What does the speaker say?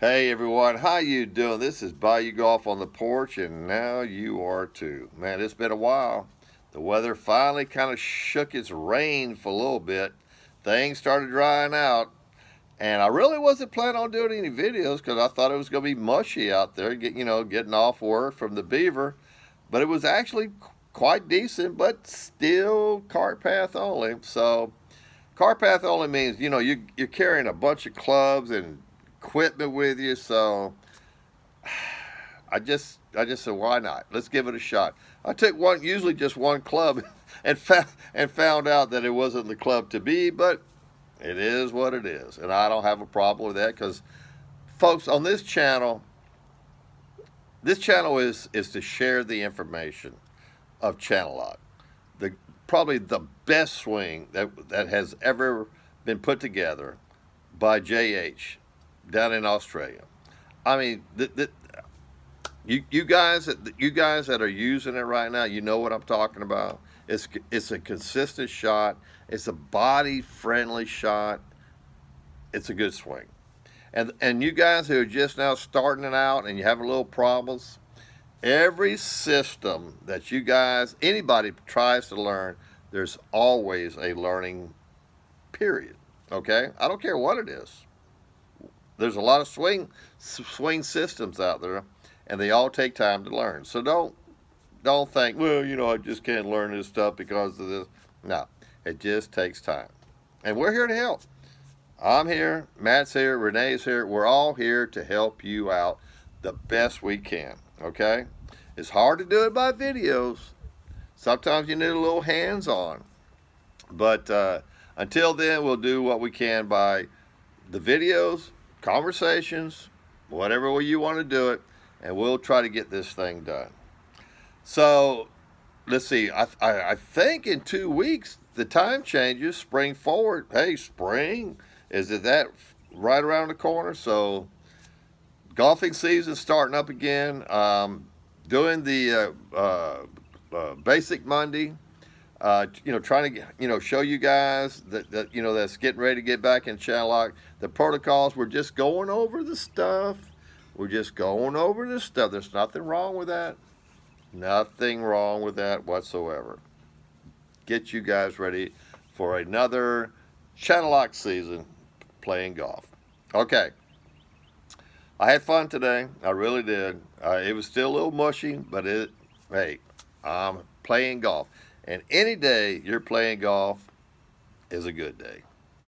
Hey everyone, how you doing? This is Bayou Golf on the porch, and now you are too. Man, it's been a while. The weather finally kind of shook its rain for a little bit. Things started drying out, and I really wasn't planning on doing any videos because I thought it was going to be mushy out there, get you know, getting off work from the Beaver. But it was actually quite decent, but still cart path only. So, cart path only means you know you you're carrying a bunch of clubs and equipment with you. So I just I just said why not? Let's give it a shot. I took one usually just one club and found and found out that it wasn't the club to be, but it is what it is. And I don't have a problem with that because folks on this channel this channel is is to share the information of channel lock. The probably the best swing that that has ever been put together by JH down in Australia. I mean, the, the, you you guys you guys that are using it right now, you know what I'm talking about. It's it's a consistent shot. It's a body friendly shot. It's a good swing. And and you guys who are just now starting it out and you have a little problems, every system that you guys anybody tries to learn, there's always a learning period. Okay? I don't care what it is there's a lot of swing swing systems out there, and they all take time to learn. So don't don't think, well, you know, I just can't learn this stuff because of this. No, it just takes time, and we're here to help. I'm here, Matt's here, Renee's here. We're all here to help you out the best we can. Okay, it's hard to do it by videos. Sometimes you need a little hands-on, but uh, until then, we'll do what we can by the videos conversations, whatever way you want to do it, and we'll try to get this thing done. So, let's see. I, I, I think in two weeks the time changes. Spring forward. Hey, spring is it that right around the corner? So, golfing season starting up again. Um, doing the uh, uh, uh, basic Monday uh, you know, trying to you know, show you guys that, that, you know, that's getting ready to get back in channel. The protocols, we're just going over the stuff. We're just going over the stuff. There's nothing wrong with that. Nothing wrong with that whatsoever. Get you guys ready for another channel season playing golf. Okay. I had fun today. I really did. Uh, it was still a little mushy, but it, hey, I'm playing golf. And any day you're playing golf is a good day.